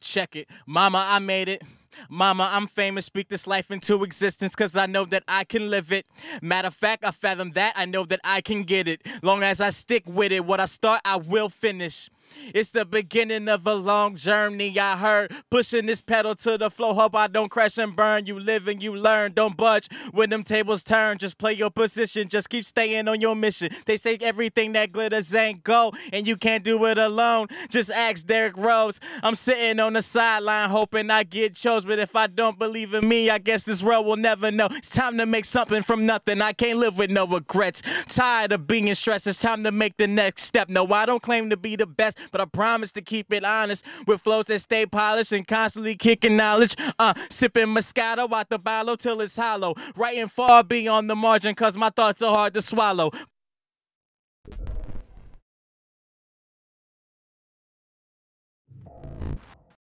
check it. Mama, I made it. Mama, I'm famous. Speak this life into existence because I know that I can live it. Matter of fact, I fathom that. I know that I can get it. Long as I stick with it, what I start, I will finish. It's the beginning of a long journey. I heard pushing this pedal to the floor. Hope I don't crash and burn. You live and you learn. Don't budge when them tables turn. Just play your position. Just keep staying on your mission. They say everything that glitters ain't gold, and you can't do it alone. Just ask Derrick Rose. I'm sitting on the sideline hoping I get chose, but if I don't believe in me, I guess this world will never know. It's time to make something from nothing. I can't live with no regrets. Tired of being stressed. It's time to make the next step. No, I don't claim to be the best but I promise to keep it honest with flows that stay polished and constantly kicking knowledge. Uh, sipping Moscato out the bottle till it's hollow, writing far beyond the margin, cause my thoughts are hard to swallow.